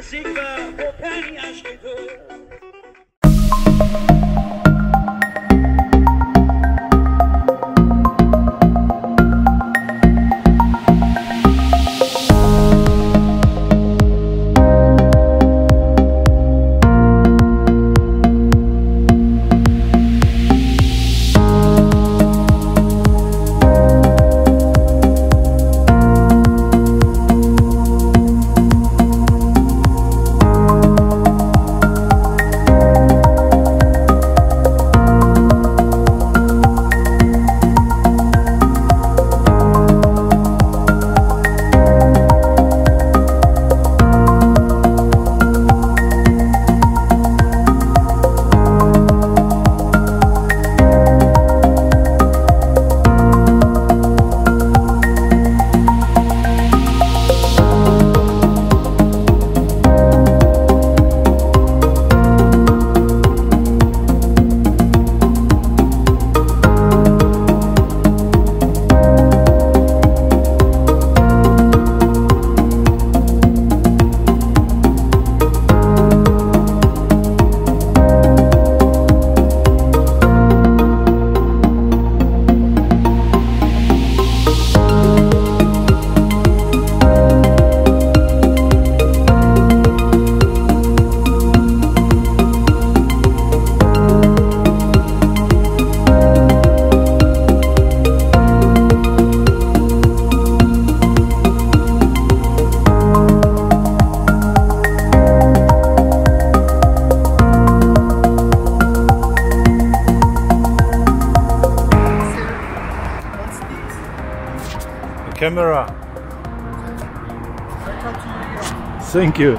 Sicher, wo kann ich camera. Thank you.